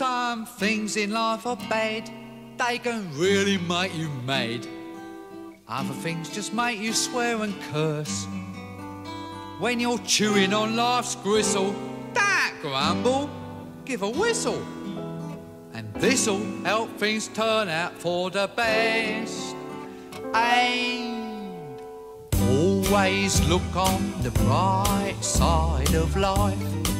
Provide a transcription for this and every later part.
Some things in life are bad, they can really make you mad. Other things just make you swear and curse. When you're chewing on life's gristle, don't grumble, give a whistle. And this'll help things turn out for the best. And always look on the bright side of life.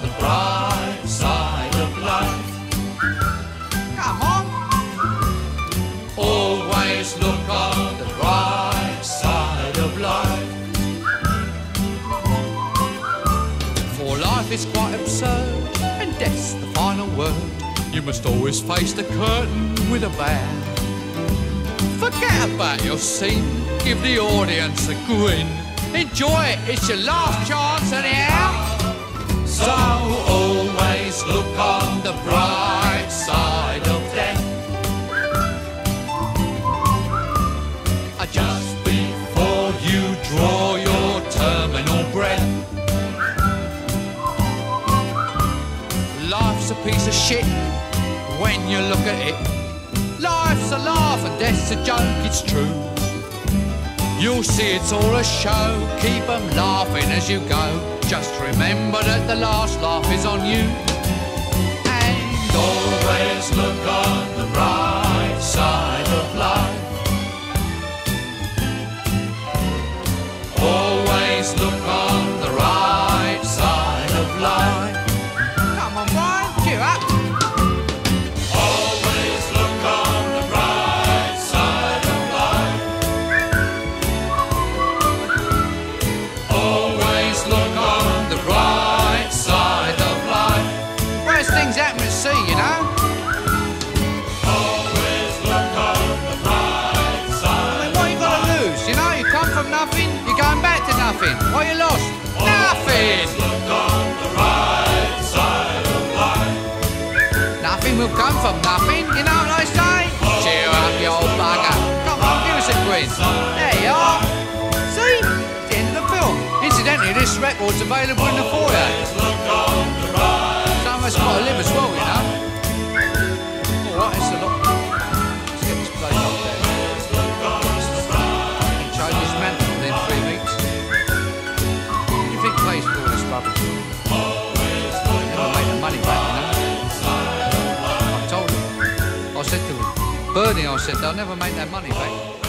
life is quite absurd, and death's the final word. You must always face the curtain with a bow. Forget about your scene, give the audience a grin. Enjoy it, it's your last chance anyhow. So always look on the bright Life's a piece of shit when you look at it. Life's a laugh and death's a joke, it's true. You'll see it's all a show, keep 'em laughing as you go. Just remember that the last laugh is on you. And Always look on You know, you come from nothing, you're going back to nothing. What you lost? Nothing. Look on the right side of life. Nothing will come from nothing, you know what I say? Cheer up, you old bugger. Come on, give us a grin. There you are. See? The end of the film. Incidentally, this record's available in the foyer. Look on the right. Us got to live as well, you know. Alright, it's a lot. Let's get this place up there. Change this mantle within three weeks. What do you think pays for all this rubbish? Never make the money back, you know. I told him. I said to him, Bernie, I said, they'll never make that money back.